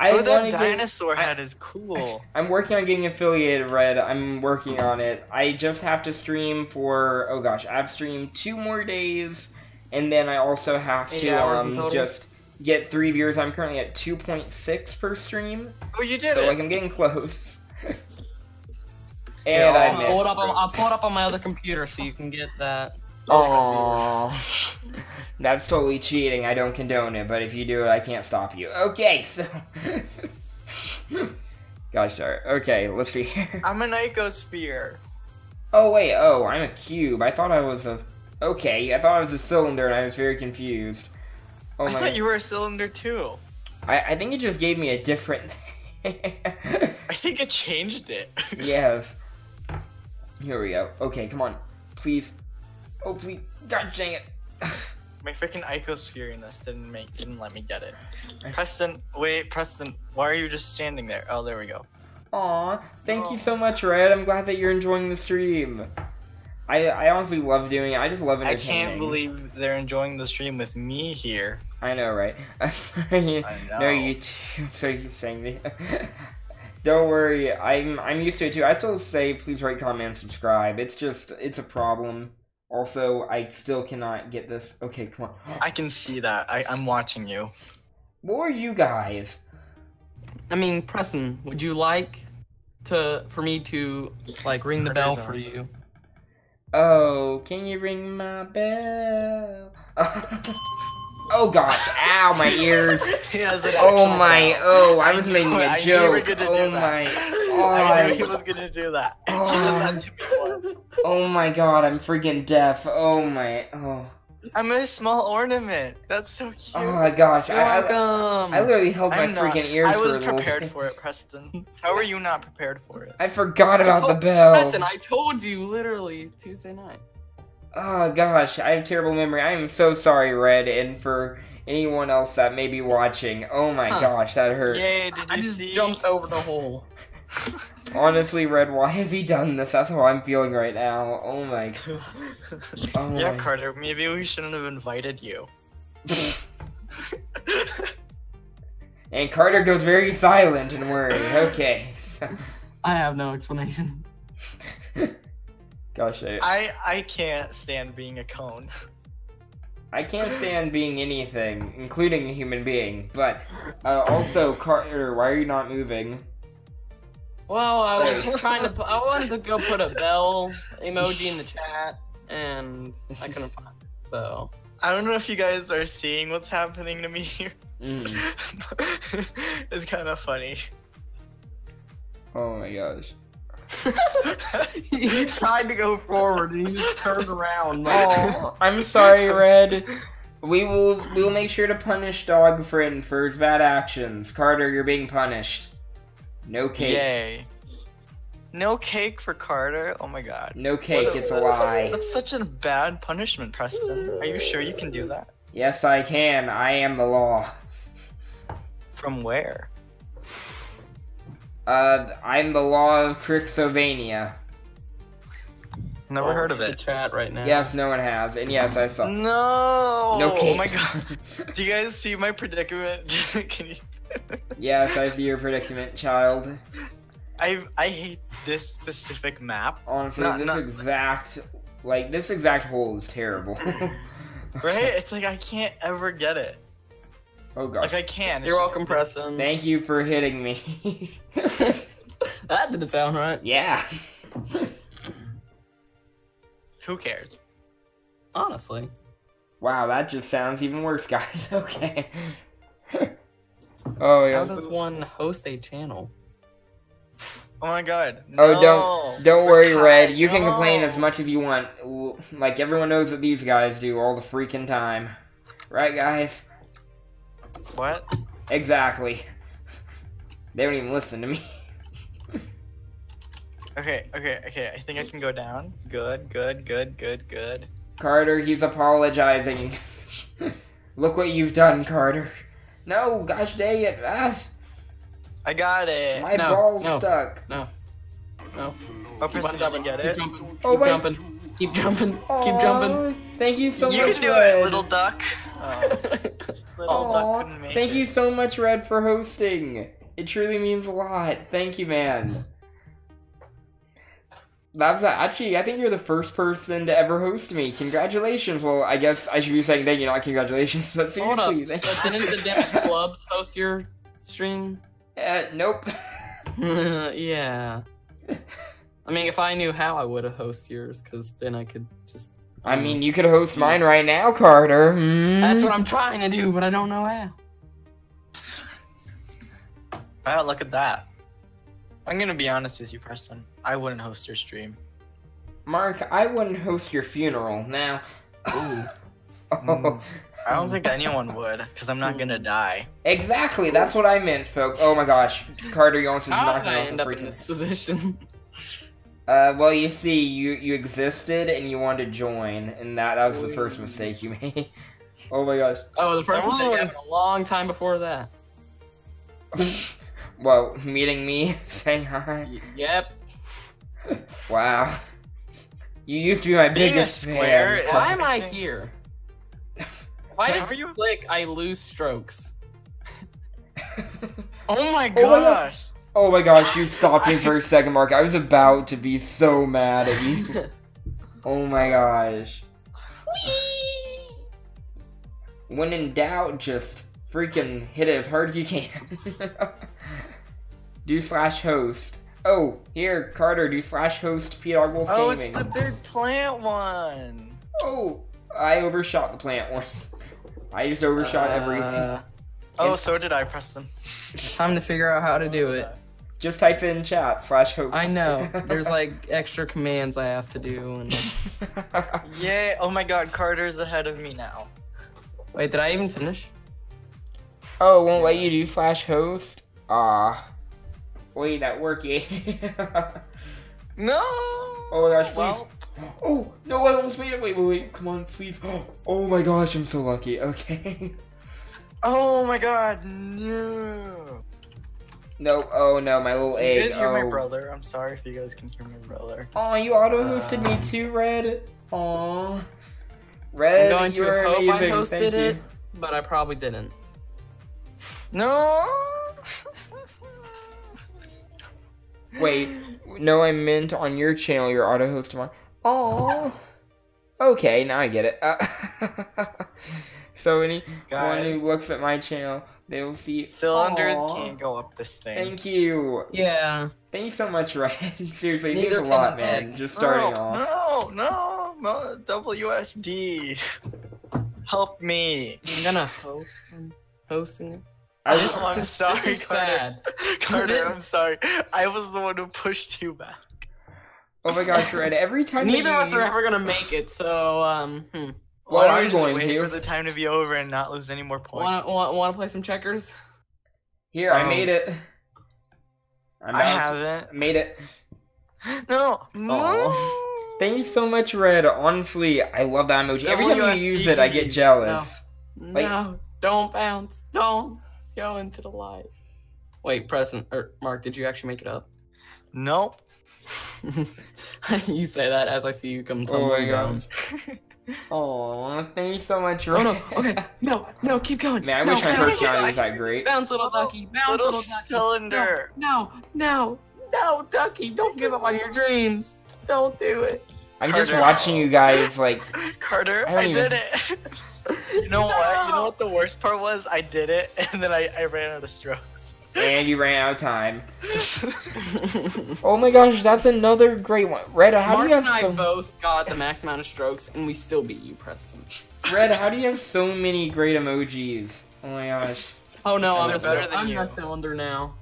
I oh, that wanna get- dinosaur I- head is cool. [LAUGHS] I'm working on getting affiliated, Red. I'm working on it. I just have to stream for oh gosh, I've streamed two more days, and then I also have Eight to um just get three viewers. I'm currently at 2.6 per stream, oh, you did so it. like I'm getting close. [LAUGHS] and Yeah, I I'll pull it up. On, I'll pull it up on my other computer so you can get that. Oh, [LAUGHS] that's totally cheating. I don't condone it, but if you do it, I can't stop you. Okay, so. [LAUGHS] Gosh darn. Okay, let's see here. [LAUGHS] I'm an icosphere. Oh wait, oh, I'm a cube. I thought I was a. Okay, I thought I was a cylinder, and I was very confused. Oh I my. thought you were a cylinder too. I, I think it just gave me a different. I think it changed it. yes. Here we go. Okay, come on, please. Oh please, God dang it. My freaking icosphere in this didn't make didn't let me get it. Preston, wait, Preston, why are you just standing there? Oh, there we go. Aw, thank you so much, Red. I'm glad that you're enjoying the stream. I, I honestly love doing it. I just love it. I can't believe they're enjoying the stream with me here. I know, right? [LAUGHS] Sorry. I No, know. you too. [LAUGHS] So you saying me. [LAUGHS] Don't worry. I'm I'm used to it too. I still say please rate, comment, subscribe. It's just it's a problem. Also, I still cannot get this. Okay, come on. [GASPS] I can see that. I, I'm watching you. What are you guys? I mean, Preston, would you like to for me to like ring the bell for you? Oh, can you ring my bell? [LAUGHS] oh gosh! Ow, my [LAUGHS] ears. he has an Oh my! Oh, I was knew making it. a I knew you were joke. gonna Oh do that. I knew he Oh, was gonna do that. Oh. [LAUGHS] He does that to me oh my God! I'm freaking deaf. Oh my! Oh. I'm a small ornament. That's so cute. Oh my gosh! You're I, I, welcome. I literally held my I'm not- freaking ears I was a little prepared for it, Preston. How are you not prepared for it? I forgot about the told- bell. Preston, I told you literally Tuesday night. Oh gosh, I have terrible memory. I am so sorry, Red, and for anyone else that may be watching. Oh my Huh. gosh, that hurt. Yay! Did you I just see? jumped over the hole. Honestly, Red, why has he done this? That's how I'm feeling right now. Oh my. [LAUGHS] Oh yeah, my- Carter. Maybe we shouldn't have invited you. [LAUGHS] And Carter goes very silent and worried. Okay. So, I have no explanation. [LAUGHS] gosh, I, I I can't stand being a cone. I can't stand being anything, including a human being. But uh, also, Carter, why are you not moving? Well, I was trying to. Put, I wanted to go put a bell emoji in the chat, and I couldn't find it. So I don't know if you guys are seeing what's happening to me here. Mm. [LAUGHS] it's kind of funny. Oh my gosh. [LAUGHS] you tried to go forward, and you just turned around. Like, Oh, [LAUGHS] I'm sorry, Red. We will we will make sure to punish Dog Friend for his bad actions. Carter, you're being punished. No cake. Yay. No cake for Carter? Oh my god. No cake, What it's a lie. [LAUGHS] That's such a bad punishment, Preston. Are you sure you can do that? Yes, I can. I am the law. From where? Uh, I'm the law of Crixovania. Never heard of it. the it. Chat right now. Yes, no one has, and yes, I saw. No. No cake. Oh my god. [LAUGHS] Do you guys see my predicament? [LAUGHS] can you? Yes, I see your predicament, child. I I hate this specific map. Honestly, Not- this not- exact, like this exact hole is terrible. [LAUGHS] Right? It's like I can't ever get it. oh gosh. Like I can. it's You're just- welcome, Preston. Thank you for hitting me. [LAUGHS] that didn't sound right. yeah. Who cares? Honestly. Wow, that just sounds even worse, guys. [LAUGHS] Okay. Oh yeah. How does one host a channel? Oh my god. Oh, don't don't worry, Red. tied. You can No. complain as much as you want. Like everyone knows what these guys do all the freaking time, right, guys? What? Exactly. They don't even listen to me. Okay, okay, okay. I think I can go down. Good, good, good, good, good. Carter, he's apologizing. [LAUGHS] Look what you've done, Carter. No, gosh dang it. Ah, I got it. my No, ball's no. stuck. No. No. Oh, Keep Preston, on did you jumping. get Keep it? jumping. Oh, Keep wait. jumping. Keep jumping. Keep jumping. Thank you so you much, can do Red. it, little duck. Oh, [LAUGHS] little Aw, duck couldn't make thank it. you so much, Red, for hosting. It truly means a lot. Thank you, man. That's actually, I think you're the first person to ever host me. Congratulations. Well, I guess I should be saying thank you, not congratulations. But Hold up. seriously, thank But didn't the Dennis [LAUGHS] Clubs host your stream? Uh, nope. [LAUGHS] yeah. I mean, if I knew how, I would have hosted yours, because then I could just. I mean, you could host mine right now, Carter. Hmm? that's what I'm trying to do, but I don't know how. Wow, look at that. I'm gonna be honest with you, Preston. I wouldn't host your stream. Mark, I wouldn't host your funeral. Now. Ooh. [LAUGHS] Oh, Mm. I don't think anyone would, because I'm not gonna die. exactly. That's what I meant, folks. Oh my gosh, Carter, you almost How knocked did me I off end the up in freaking. this position? [LAUGHS] Uh, well, you see, you you existed and you wanted to join, and that that was the first mistake you [LAUGHS] made. oh my gosh. Oh, the first mistake happened a long time before that. well, meeting me, saying hi. Y- yep. Wow. You used to be my Being a biggest square fan. Why am I here? Why I How you- click, I lose strokes. [LAUGHS] Oh my oh, gosh! oh my gosh, you stopped me for a second, Mark. I was about to be so mad at you. [LAUGHS] Oh my gosh. When in doubt, just freaking hit it as hard as you can. [LAUGHS] do slash host. Oh, here, Carter, do slash host P Dawg Wolf Oh, Gaming. it's the big plant one. Oh, I overshot the plant one. [LAUGHS] I just overshot everything. Uh, Oh, so did I, Preston. time to figure out how to do it. Just type it in chat slash host. I know. [LAUGHS] There's like extra commands I have to do. And [LAUGHS] Yay! Oh my God, Carter's ahead of me now. wait, did I even finish? oh, it won't let you do slash host. Ah. Wait, that work yeah. [LAUGHS] No. Oh my gosh, please. Well, Oh no, I almost made it. Wait, wait, wait. Come on, please. [GASPS] Oh my gosh, I'm so lucky. [LAUGHS] Okay. oh my God, no. Nope. Oh no, my little You egg. guys hear my oh. brother? I'm sorry if you guys can hear my brother. Oh, you auto-hosted me Uh, too, Red. Aw. I'm Red, going you to are hope I amazing. hosted Thank it, you. but I probably didn't. No. Wait, no, I meant on your channel, your auto host tomorrow. Oh. Okay, now I get it. Uh, [LAUGHS] so anyone Guys. who looks at my channel, they will see. Cylinders Aw. can't go up this thing. Thank you. Yeah. Thank you so much, [LAUGHS] Ryan. Seriously, it means Neither a can lot, man. egg. Just starting no, off. No, no, no, WSD. Help me. I'm gonna host hosting it. I This [LAUGHS] oh, I'm is- sorry, this [LAUGHS] is Carter. sad. [LAUGHS] Carter, I'm sorry. I was the one who pushed you back. Oh my gosh, Red! Every time Neither of us are ever gonna make it, so um, hmm. Well, Why don't I'm we just going wait to. for the time to be over and not lose any more Want points? want want to play some checkers? Here, I Um, made it. I'm I haven't. made it. [GASPS] No. Aw. Thank you so much, Red. Honestly, I love that emoji. Every time you use it, I get keys. jealous. Like- no, don't bounce. Don't go into the light. Wait, Preston or Mark, did you actually make it up? No. [LAUGHS] you say that as I see you come Oh tumbling my down. Oh, thank you so much, Oh no! Okay, [LAUGHS] no, no, keep going. Man, I no, wish my first personality was that great. Bounce, little Little- ducky. Bounce, little little, ducky. cylinder. No, no, no, ducky. Don't give up on your dreams. Don't do it. I'm just watching you guys, like, [LAUGHS] Carter, I I, don't did even- it. [LAUGHS] you know what? You know what the worst part was? I did it, [LAUGHS] and then I, I ran out of strokes. and you ran out of time. [LAUGHS] Oh my gosh, that's another great one. Red, how Mark do you and have I so both got the max amount of strokes, and we still beat you, Preston. Red, how do you have so many great emojis? Oh my gosh. Oh no, I'm, a, better cyl- than I'm you. a cylinder now.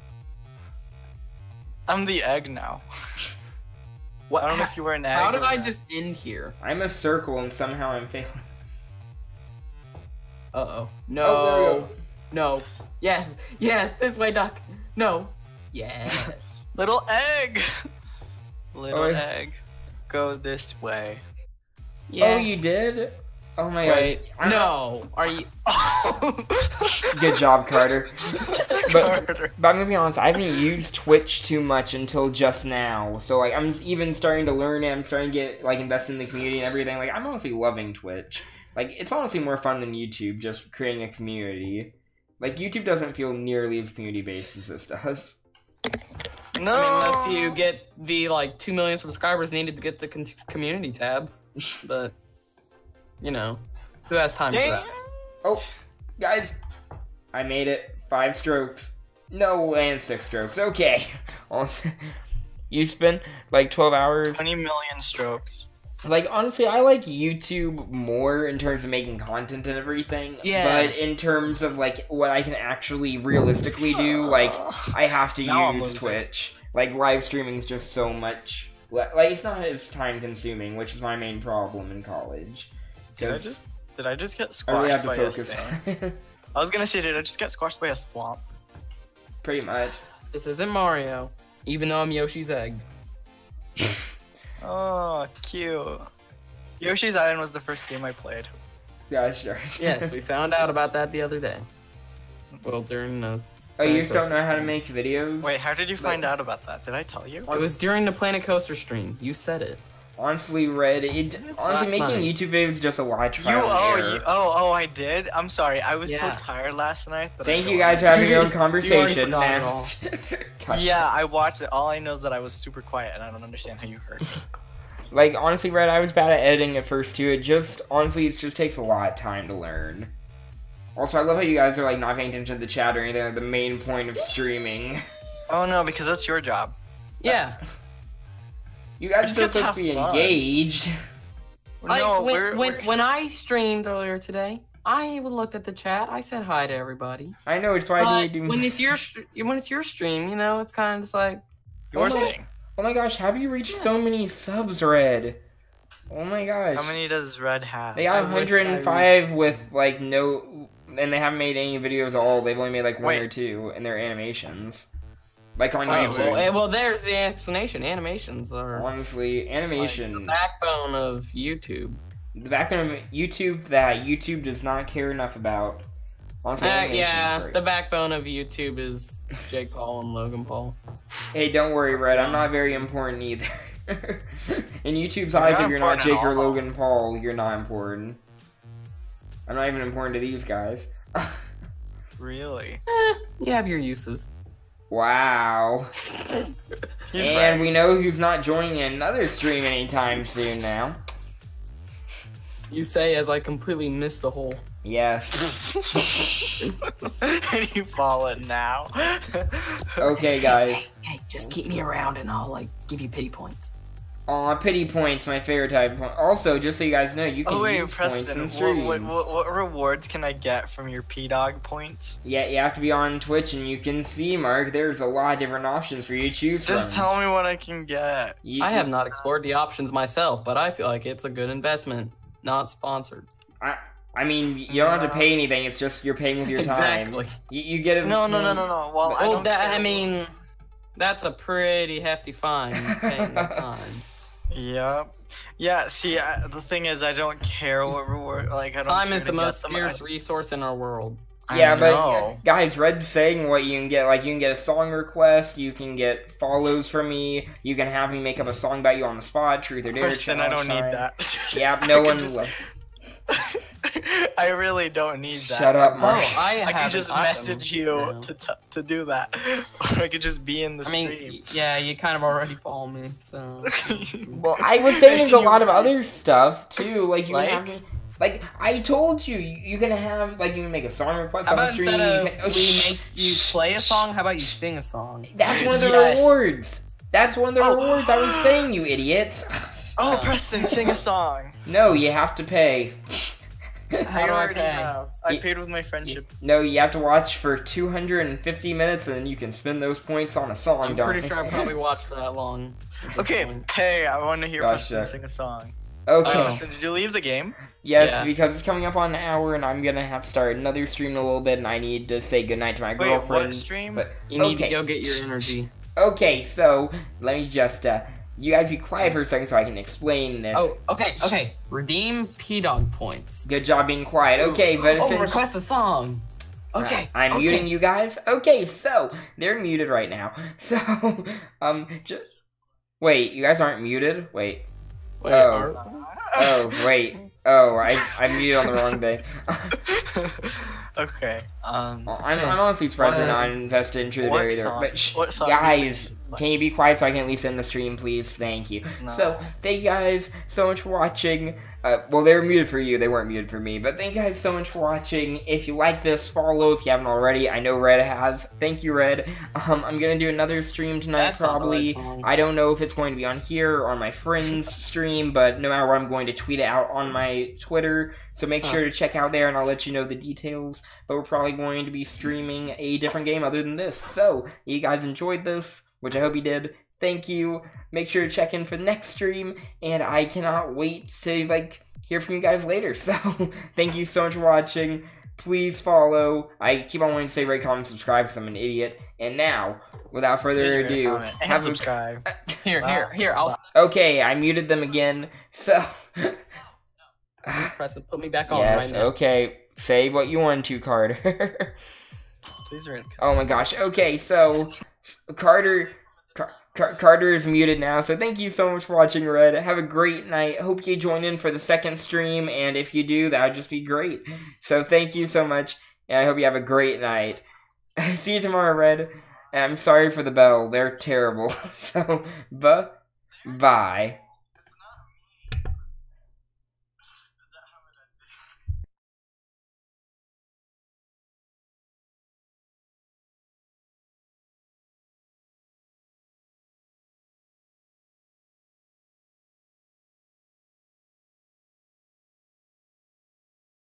I'm the egg now. What? I don't know how, if you were an egg. how did or I not. just end here? I'm a circle and somehow I'm failing. Uh oh. Oh, there we No. go. no. Yes. Yes. This way, duck. No. Yes. [LAUGHS] Little egg. Little Oh, egg. Go this way. yeah. Oh, you did? Oh my Wait. god. No. [LAUGHS] Are you? [LAUGHS] Good job, Carter. But- Carter. But I'm gonna be honest, I haven't used Twitch too much until just now. So like I'm even starting to learn it. I'm starting to get like invested in the community and everything. Like I'm honestly loving Twitch. Like it's honestly more fun than YouTube, just creating a community. Like YouTube doesn't feel nearly as community based as this does. No. I mean, unless you get the like two million subscribers needed to get the con- community tab, [LAUGHS] but you know, who has time for that? Oh, guys, I made it. Five strokes. No, and six strokes. Okay. [LAUGHS] you spent like 12 hours. 20 million strokes. Like honestly, I like YouTube more in terms of making content and everything. Yes. But in terms of like what I can actually realistically do, like I have to Now I'm use losing. Twitch. Like live streaming is just so much. Like it's not as time consuming, which is my main problem in college. Did I 'Cause just did I just get I really squashed have to by focus a thing? [LAUGHS] I was gonna say, did I just get squashed by a swamp? pretty much. This isn't Mario, even though I'm Yoshi's egg. [LAUGHS] Oh, cute. Yoshi's Island was the first game I played. Yeah, sure. [LAUGHS] Yes, we found out about that the other day. Well, during the Oh, you just don't Coaster know how to make videos? Wait, how did you find out about that? Did I tell you? It was during the Planet Coaster stream. You said it. Honestly, Red, it, honestly, Last making night. YouTube videos just a lot of You oh you oh oh I did. I'm sorry. I was Yeah. so tired last night. That Thank don't you guys for having your own [LAUGHS] conversation, forgot man. it all. Gosh. [LAUGHS] [LAUGHS] Yeah, I watched it. All I know is that I was super quiet, and I don't understand how you heard. Like, honestly, Red, I was bad at editing at first, too. It just, honestly, it just takes a lot of time to learn. Also, I love how you guys are, like, not paying attention to the chat or anything, like, the main point of streaming. oh no, because that's your job. Yeah. You guys are just supposed to to be fun. engaged. [LAUGHS] Like, no, when, we're, when, we're- when I streamed earlier today, I looked at the chat. I said hi to everybody. I know, it's why I But need to do... when it's your [LAUGHS] when it's your stream, you know, it's kind of just like your Oh, no. thing. Oh my gosh, have you reached so many subs, Red? Oh my gosh. How many does Red have? They I got 105 with, like, no... And they haven't made any videos at all. They've only made, like, one Wait. or two in their animations. Like, on oh, YouTube. well, eh, well, there's the explanation. Animations are Honestly, like, animation... the backbone of YouTube. the backbone of YouTube that YouTube does not care enough about. Honestly, Uh, yeah, the backbone of YouTube is Jake Paul and Logan Paul. Hey, don't worry, Red. I'm not very important either. [LAUGHS] In YouTube's eyes, if you're not Jake or. Logan Paul, you're not important. I'm not even important to these guys. [LAUGHS] Really? Eh, you have your uses. Wow. He's and right. we know who's not joining another stream anytime soon now. You say as I completely missed the hole. Yes. [LAUGHS] and you fall it now. Okay, guys. Hey, just keep me around and I'll like give you pity points. Aw, pity points, my favorite type of point. Also, just so you guys know, you can Oh wait, use points in what, streams. what, what, what rewards can I get from your P Dawg points? Yeah, you have to be on Twitch, and you can see, Mark. There's a lot of different options for you to choose from. Just from. tell me what I can get. You I have not explored the options myself, but I feel like it's a good investment. Not sponsored. I, I mean, you don't have to pay anything. It's just you're paying with your [LAUGHS] exactly. time. You, you get it. No, no, no, no, no. Well, I don't. that, I mean, that's a pretty hefty fine paying the [LAUGHS] time. Yep. Yeah. See, I, the thing is, I don't care what reward. Like, I don't. Time care is the most scarce just- resource in our world. I Yeah, but know. guys, Red's saying what you can get. Like, you can get a song request. You can get follows from me. You can have me make up a song about you on the spot. Truth or dare. Preston, I don't need that. [LAUGHS] Yeah, no can one. just- will. [LAUGHS] [LAUGHS] I really don't need that. Shut up, Oh, Mark. I, I have can just an item message you now. to, t- to do that, [LAUGHS] or I could just be in the I mean, stream. y- yeah, you kind of already follow me, so. [LAUGHS] Well, I was saying there's a lot of other stuff too. Like you Like? can have. Like I told you, you can have like you can make a song request How on the stream. instead you of can- oh, we shh. make you play a song, how about you sing a song? That's one of the Yes. rewards. That's one of the Oh. rewards I was saying, you idiots. Oh, Preston, sing a song. No, you have to pay. How I do I already pay? have. I Ye- paid with my friendship. No, you have to watch for 250 minutes, and then you can spend those points on a song. I'm don't pretty sure I probably watched for that long. [LAUGHS] Okay, hey, I want to hear Gotcha. Preston sing a song. Okay. Oh. Preston, did you leave the game? Yes, Yeah. because it's coming up on an hour, and I'm gonna have to start another stream in a little bit, and I need to say goodnight to my Wait, girlfriend. what stream? But You need okay. to go get your energy. Okay, so let me just uh you guys be quiet for a second so I can explain this. Oh, okay, okay. Redeem P Dawg points. Good job being quiet. Okay, but Oh, essentially request a song. Okay. I'm okay. muting you guys. Okay, so they're muted right now. [LAUGHS] So um just Wait, you guys aren't muted? Wait. Wait, Oh. Oh, wait. Oh, I I muted on the wrong day. [LAUGHS] okay. Um. Well, I'm, I'm honestly surprised you're not invested in Truth or what Dare either. But shh, what song guys, think? Can you be quiet so I can at least end the stream, please? Thank you. No. So, thank you guys so much for watching. Uh, well, they were muted for you, they weren't muted for me. But thank you guys so much for watching. If you like this, follow if you haven't already. I know Red has. Thank you, Red. Um, I'm gonna do another stream tonight, That's probably. right song. I don't know if it's going to be on here or on my friend's [LAUGHS] stream, but no matter what, I'm going to tweet it out on my Twitter. So make Huh. sure to check out there, and I'll let you know the details. But we're probably going to be streaming a different game other than this. So you guys enjoyed this, which I hope you did. Thank you. Make sure to check in for the next stream, and I cannot wait to like hear from you guys later. [LAUGHS] So thank you so much for watching. Please follow. I keep on wanting to say rate, comment, subscribe because I'm an idiot. And now, without further Please ado, comment, and have a subscribe. [LAUGHS] Here, here, here. I'll Okay, I muted them again. So [LAUGHS] press it. Put me back on yes, right okay. Say what you want to, Carter. Please rate. oh my gosh. Okay, so Carter. Car- Car- Carter is muted now, so thank you so much for watching, Red. Have a great night. Hope you join in for the second stream, and if you do, that would just be great. So thank you so much, and I hope you have a great night. [LAUGHS] See you tomorrow, Red. And I'm sorry for the bell; they're terrible. [LAUGHS] So, bu- bye.